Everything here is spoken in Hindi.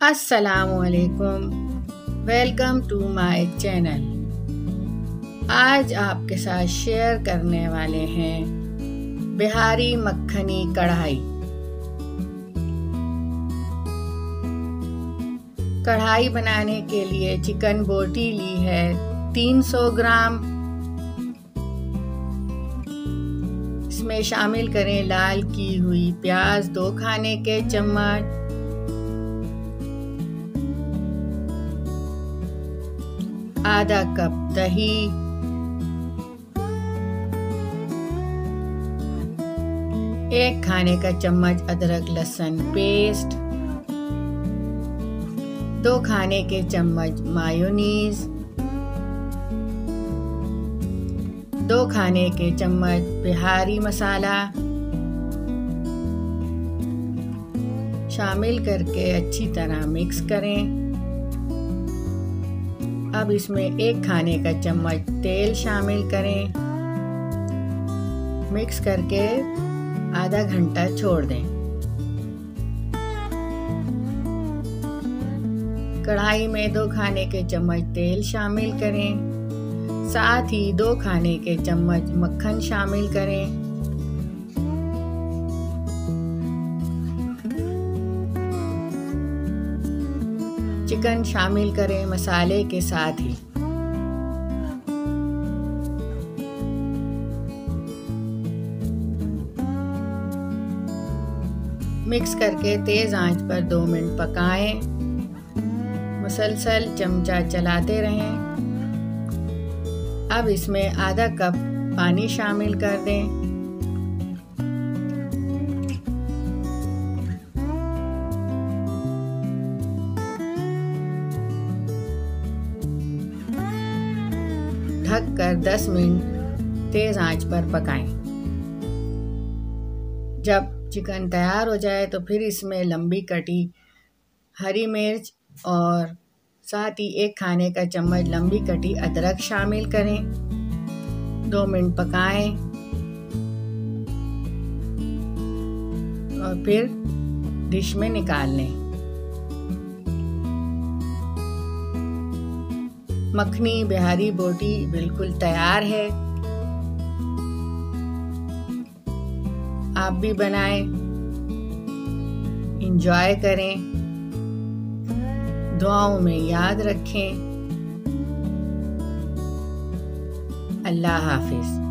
असलकुम वेलकम टू माय चैनल। आज आपके साथ शेयर करने वाले हैं बिहारी मक्खनी कढ़ाई। कढ़ाई बनाने के लिए चिकन बोटी ली है 300 ग्राम। इसमें शामिल करें लाल की हुई प्याज, दो खाने के चम्मच। आधा कप दही। एक खाने का चम्मच अदरक लहसुन पेस्ट। दो खाने के चम्मच मायोनीज। दो खाने के चम्मच बिहारी मसाला। शामिल करके अच्छी तरह मिक्स करें। अब इसमें एक खाने का चम्मच तेल शामिल करें। मिक्स करके आधा घंटा छोड़ दें। कढ़ाई में दो खाने के चम्मच तेल शामिल करें। साथ ही दो खाने के चम्मच मक्खन शामिल करें। चिकन शामिल करें मसाले के साथ ही। मिक्स करके तेज़ आँच पर दो मिनट पकाएँ। मुसलसल चमचा चलाते रहें। अब इसमें आधा कप पानी शामिल कर दें। ढक कर 10 मिनट तेज आँच पर पकाएँ। जब चिकन तैयार हो जाए तो फिर इसमें लंबी कटी हरी मिर्च और साथ ही एक खाने का चम्मच लंबी कटी अदरक शामिल करें दो मिनट पकाएँ और फिर डिश में निकाल लें मखनी, बिहारी बोटी बिल्कुल तैयार है। आप भी बनाएँ इंजॉय करें। दुआओं में याद रखें। अल्लाह हाफिज़।